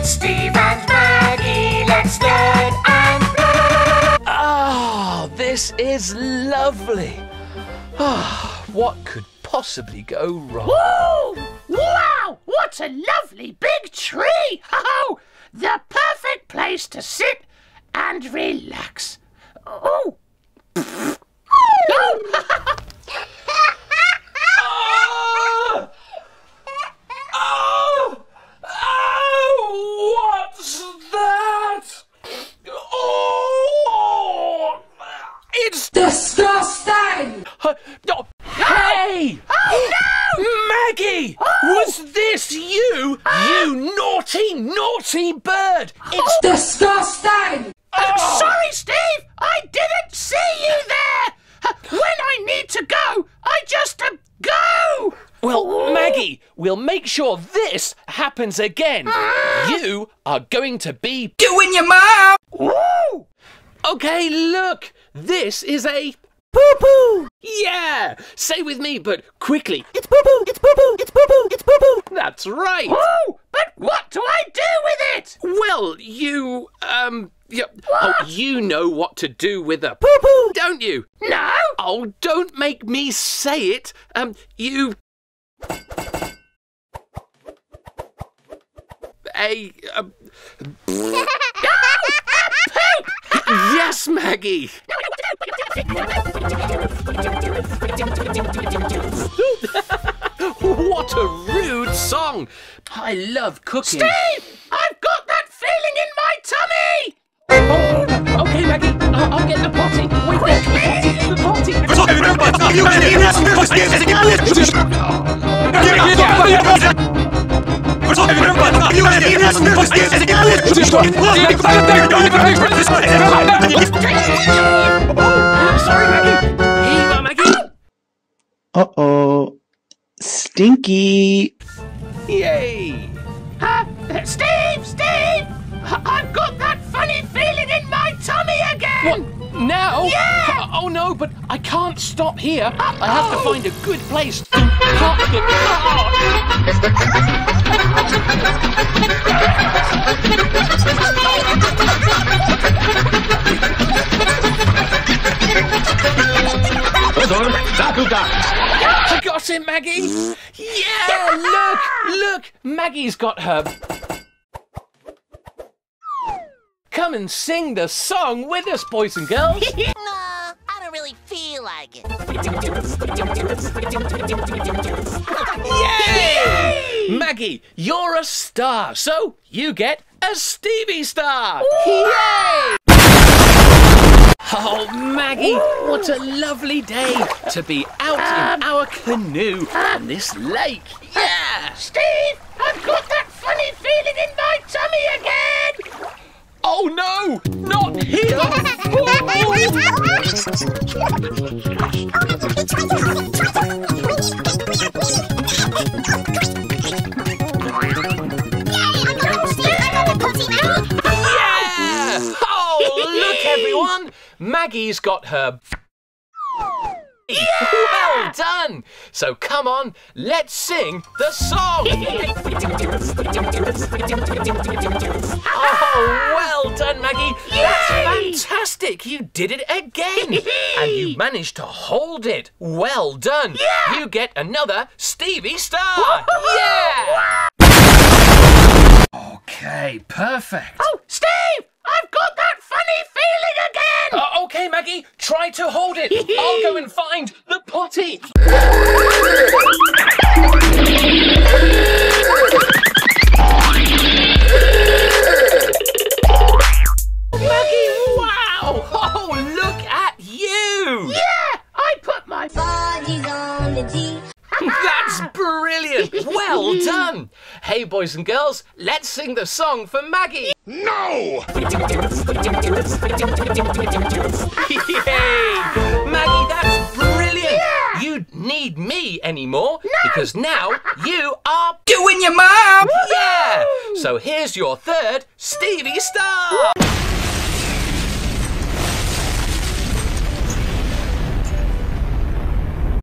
It's Steve and Maggie. Let's learn and Ah, this is lovely. Ah, what could possibly go wrong? Woo! Wow! What a lovely big tree! Oh, the perfect place to sit and relax. Oh! Oh! It's Disgusting! Uh, no. Hey! Oh, Maggie! Was this you? You naughty, naughty bird! It's Disgusting! I'm sorry, Steve! I didn't see you there! When I need to go, I just uh, go! Well, Maggie, we'll make sure this happens again. You are going to be. Doing your mom! Woo! Okay, look! This is a. Poo poo! Yeah! Say with me, but quickly. It's poo poo! It's poo poo! It's poo poo! It's poo poo! That's right! Woo! But what do I do with it? Well, you. Um. Yeah, oh, you know what to do with a poo poo, don't you? No? Oh, don't make me say it. Um, you. A. Um... yes, Maggie. What a rude song. I love cooking. Steve! I've got that feeling in my tummy! Oh, okay, Maggie. I'll, I'll get the potty. Wait. The potty. The potty. Sorry, Maggie. Here you are, Maggie. Uh oh. Stinky. Yay. Uh, Steve! Steve! I- I've got that funny feeling in my tummy again! What? Now? Yeah! Oh no, but I can't stop here. I have to find a good place to park the car. I got it, Maggie. Yeah, look, look. Maggie's got her. Come and sing the song with us, boys and girls. No, I don't really feel like it. Yay! Maggie, you're a star, so you get a Stevie star. Yay! Oh, Maggie, what a lovely day to be out in um, our canoe um, on this lake. Uh, yeah! Steve! I've got that funny feeling in my tummy again! Oh no! Not here! Oh. Yeah! Maggie's got her. Well done! So come on, let's sing the song! oh, well done, Maggie! That's fantastic! You did it again! and you managed to hold it! Well done! Yeah! You get another Stevie Star! yeah! Okay, perfect. Oh, Steve! I've got that funny feeling again! Uh, okay, Maggie, try to hold it. I'll go and find the potty. brilliant! Well done! Hey, boys and girls, let's sing the song for Maggie. No! Yay! Maggie, that's brilliant! You need me anymore because now you are Doing your mom! Yeah! So here's your third Stevie Star!